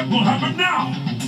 What will happen now?